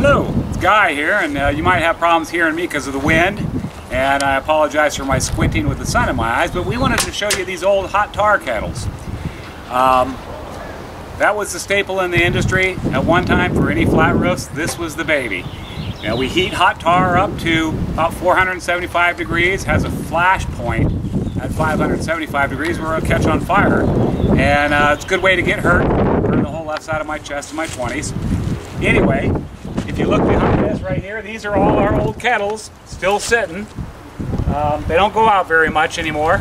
Hello, it's Guy here, and uh, you might have problems hearing me because of the wind, and I apologize for my squinting with the sun in my eyes, but we wanted to show you these old hot tar kettles. Um, that was the staple in the industry at one time for any flat roofs. This was the baby. Now we heat hot tar up to about 475 degrees, has a flash point at 575 degrees where it'll catch on fire. And uh, it's a good way to get hurt, burn the whole left side of my chest in my 20s. Anyway, if you look behind us right here, these are all our old kettles still sitting. Um, they don't go out very much anymore.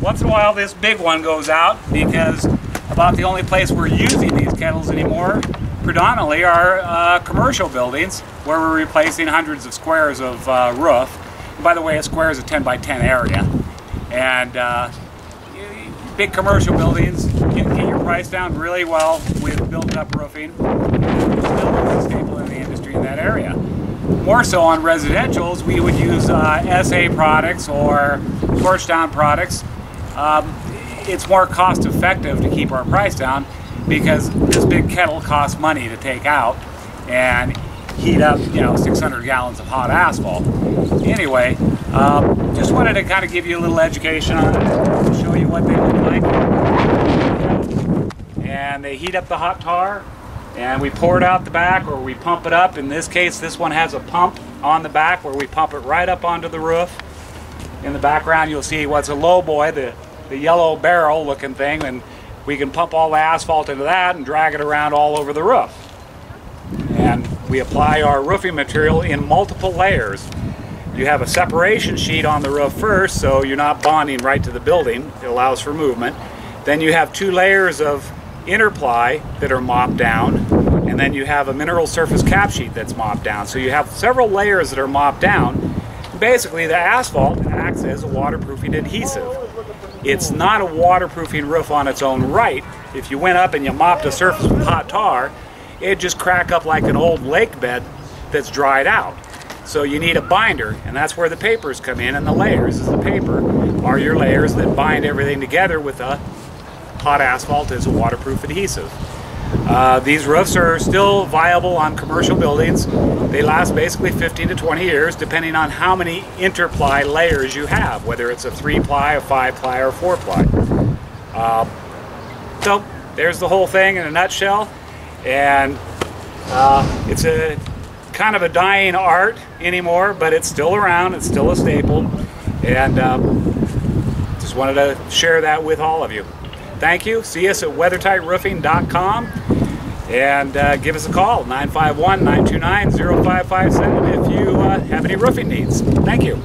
Once in a while this big one goes out because about the only place we're using these kettles anymore predominantly are uh, commercial buildings where we're replacing hundreds of squares of uh, roof. And by the way, a square is a 10 by 10 area. And uh, big commercial buildings can get your price down really well with built-up roofing. Still a staple in the industry in that area. More so on residentials, we would use uh, SA products or torch down products. Um, it's more cost effective to keep our price down because this big kettle costs money to take out and heat up, you know, 600 gallons of hot asphalt. Anyway, um, just wanted to kind of give you a little education on it, show you what they look like. And they heat up the hot tar and we pour it out the back or we pump it up. In this case, this one has a pump on the back where we pump it right up onto the roof. In the background, you'll see what's a low boy, the, the yellow barrel looking thing, and we can pump all the asphalt into that and drag it around all over the roof. And we apply our roofing material in multiple layers. You have a separation sheet on the roof first, so you're not bonding right to the building. It allows for movement. Then you have two layers of interply that are mopped down, and then you have a mineral surface cap sheet that's mopped down. So you have several layers that are mopped down. Basically, the asphalt acts as a waterproofing adhesive. It's not a waterproofing roof on its own right. If you went up and you mopped a surface with hot tar, it'd just crack up like an old lake bed that's dried out. So you need a binder, and that's where the papers come in, and the layers is the paper are your layers that bind everything together with a hot asphalt is a waterproof adhesive. Uh, these roofs are still viable on commercial buildings. They last basically 15 to 20 years depending on how many interply layers you have, whether it's a 3-ply, a 5-ply, or 4-ply. Uh, so there's the whole thing in a nutshell. And uh, it's a kind of a dying art anymore, but it's still around. It's still a staple. And um, just wanted to share that with all of you. Thank you. See us at weathertightroofing.com and uh, give us a call 951 929 0557 if you uh, have any roofing needs. Thank you.